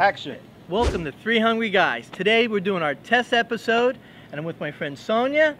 Action. Welcome to Three Hungry Guys. Today we're doing our test episode, and I'm with my friend Sonia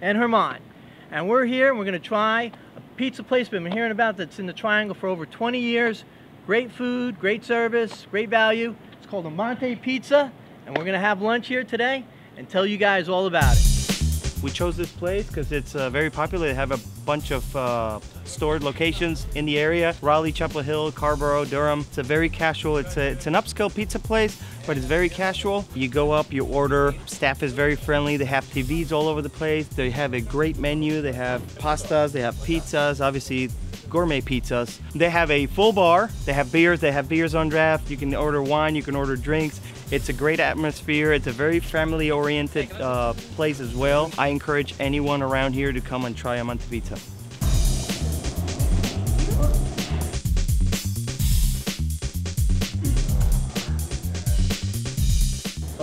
and Herman. And we're here and we're going to try a pizza place we've been hearing about that's in the Triangle for over 20 years. Great food, great service, great value. It's called Amante Pizza, and we're going to have lunch here today and tell you guys all about it. We chose this place because it's uh, very popular. They have a bunch of uh, stored locations in the area. Raleigh, Chapel Hill, Carrboro, Durham. It's a very casual, it's, a, it's an upscale pizza place, but it's very casual. You go up, you order, staff is very friendly. They have TVs all over the place. They have a great menu. They have pastas, they have pizzas, obviously gourmet pizzas. They have a full bar. They have beers. They have beers on draft. You can order wine. You can order drinks. It's a great atmosphere. It's a very family-oriented uh, place as well. I encourage anyone around here to come and try Amante Pizza.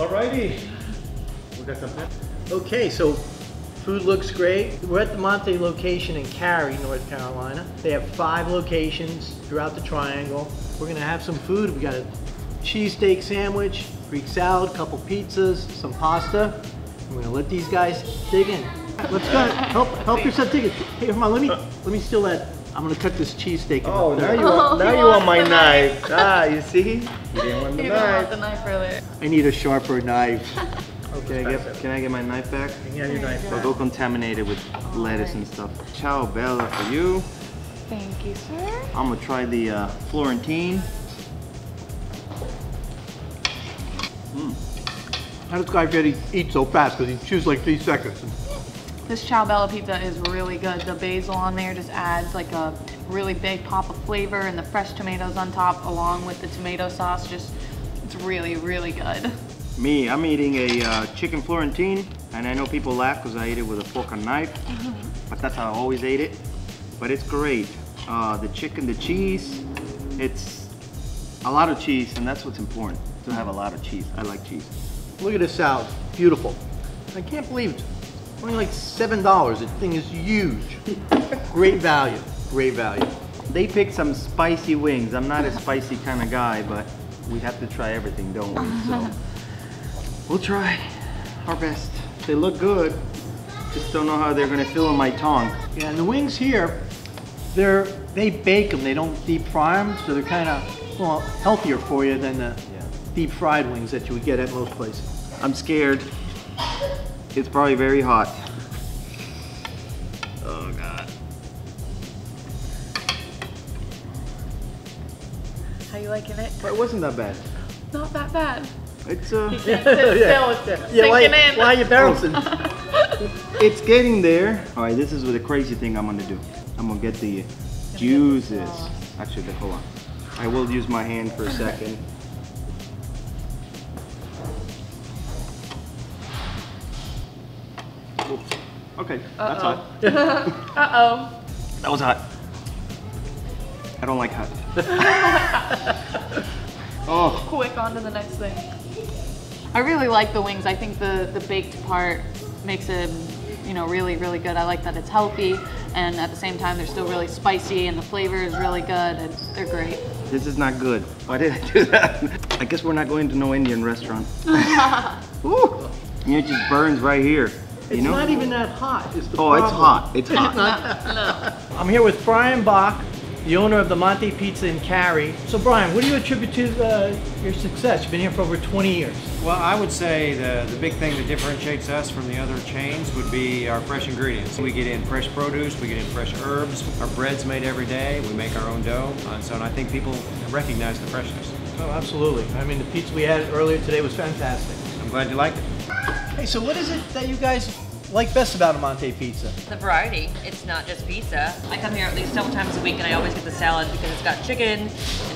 Alrighty. We got some Okay, so food looks great. We're at the Amante location in Cary, North Carolina. They have five locations throughout the triangle. We're gonna have some food. We got a cheesesteak sandwich, Greek salad, couple pizzas, some pasta. I'm gonna let these guys dig in. Let's go. Help help yourself dig it. Hey, come on, let me let me steal that. I'm gonna cut this cheesesteak. Oh, now you Oh, want, now you want my knife. knife. Ah, you see? You didn't want the You don't want knife. the knife really. I need a sharper knife. Can I get, can I get my knife back? You have your knife. I'll go contaminated with lettuce and stuff. Ciao Bella for you. Thank you, sir. I'm gonna try the uh, Florentine. How does guy get eat so fast? Because he chews like three seconds. This Ciao Bella pizza is really good. The basil on there just adds like a really big pop of flavor and the fresh tomatoes on top along with the tomato sauce just, it's really, really good. Me, I'm eating a uh, chicken Florentine, and I know people laugh because I eat it with a fork and knife, but that's how I always ate it. But it's great. Uh, the chicken, the cheese, it's a lot of cheese, and that's what's important, to have a lot of cheese. I like cheese. Look at this salad. Beautiful. I can't believe it. Only like seven dollars. The thing is huge. Great value. Great value. They picked some spicy wings. I'm not a spicy kind of guy, but we have to try everything, don't we? So we'll try our best. They look good. Just don't know how they're gonna feel on my tongue. Yeah, and the wings here, they're they bake them. They don't deep fry them, so they're kind of well healthier for you than the deep fried wings that you would get at most places. I'm scared. It's probably very hot. Oh God. How you liking it? But it wasn't that bad. Not that bad. It's uh, Can't sit still, it's Yeah, why, in. why are you bouncing? it's getting there. All right, this is the crazy thing I'm gonna do. I'm gonna get the juices. Actually, hold on. I will use my hand for a second. Oops. Okay, that's hot. Uh-oh. That was hot. I don't like hot. oh, Quick, on to the next thing. I really like the wings. I think the, the baked part makes it, you know, really, really good. I like that it's healthy and at the same time they're still really spicy and the flavor is really good and they're great. this is not good. Why did I do that? I guess we're not going to no Indian restaurant. Ooh, and it just burns right here. You It's know? not even that hot. Is the oh, it's problem. hot. It's hot. I'm here with Brian Bach, the owner of the Amante Pizza in Cary. So Brian, what do you attribute to uh, your success? You've been here for over 20 years. Well, I would say the, the big thing that differentiates us from the other chains would be our fresh ingredients. We get in fresh produce, we get in fresh herbs, our bread's made every day, we make our own dough, uh, so and I think people recognize the freshness. Oh, absolutely. I mean, the pizza we had earlier today was fantastic. I'm glad you liked it. Hey, so what is it that you guys like best about Amante Pizza? The variety. It's not just pizza. I come here at least several times a week and I always get the salad because it's got chicken and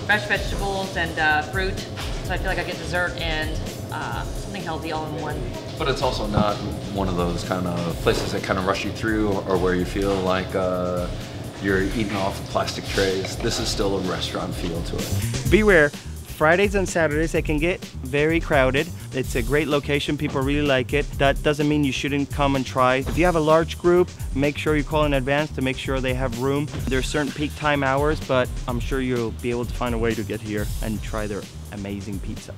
fresh vegetables and uh, fruit. So I feel like I get dessert and uh, something healthy all in one. But it's also not one of those kind of places that kind of rush you through or where you feel like uh, you're eating off plastic trays. This is still a restaurant feel to it. Beware, Fridays and Saturdays they can get very crowded. It's a great location. People really like it. That doesn't mean you shouldn't come and try. If you have a large group, make sure you call in advance to make sure they have room. There's certain peak time hours, but I'm sure you'll be able to find a way to get here and try their amazing pizza.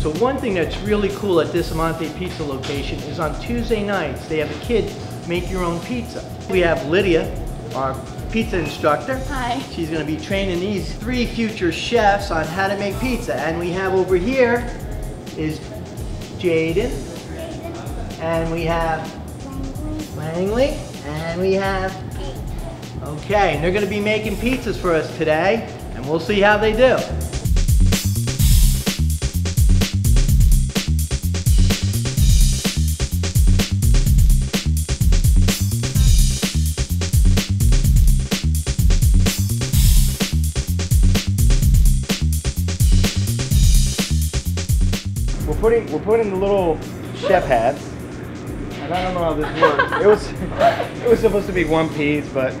So one thing that's really cool at this Amante Pizza location is on Tuesday nights, they have a kid make your own pizza. We have Lydia, our pizza instructor. Hi. She's gonna be training these three future chefs on how to make pizza. And we have over here is Jaden. And we have Langley. And we have, okay, and they're gonna be making pizzas for us today. And we'll see how they do. Putting we're putting the little chef hats. And I don't know how this works. It was it was supposed to be one piece, but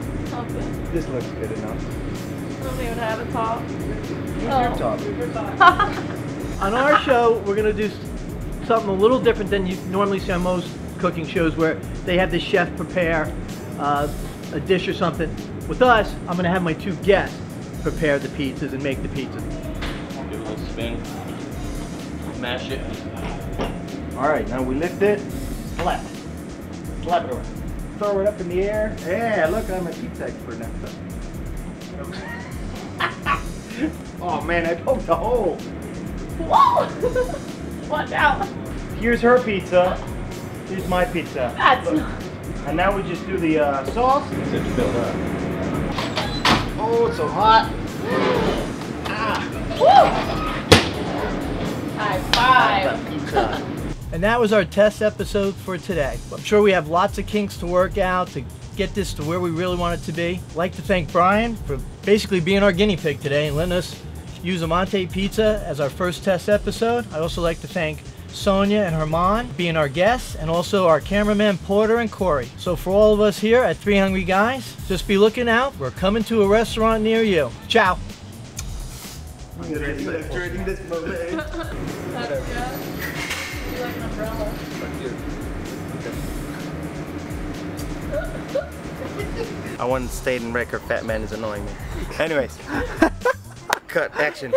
this looks good enough. don't even have a top. Use your top. On our show, we're gonna do something a little different than you normally see on most cooking shows where they have the chef prepare uh, a dish or something. With us, I'm gonna have my two guests prepare the pizzas and make the pizzas. Give it a little spin. Mash it. All right, now we lift it. Slap. Slap it around. Throw it up in the air. Yeah, look, I'm a pizza expert now. oh man, I poked a hole. Whoa! Watch out. Here's her pizza. Here's my pizza. That's Look. not. And now we just do the uh, sauce. Oh, it's so hot. High five. And that was our test episode for today. I'm sure we have lots of kinks to work out to get this to where we really want it to be. I'd like to thank Brian for basically being our guinea pig today and letting us use Amante Pizza as our first test episode. I'd also like to thank Sonia and Herman being our guests and also our cameraman Porter and Corey. So for all of us here at Three Hungry Guys, just be looking out. We're coming to a restaurant near you. Ciao. During this moment. You like an umbrella. I want to stay in record. Fat man is annoying me. Anyways, cut action.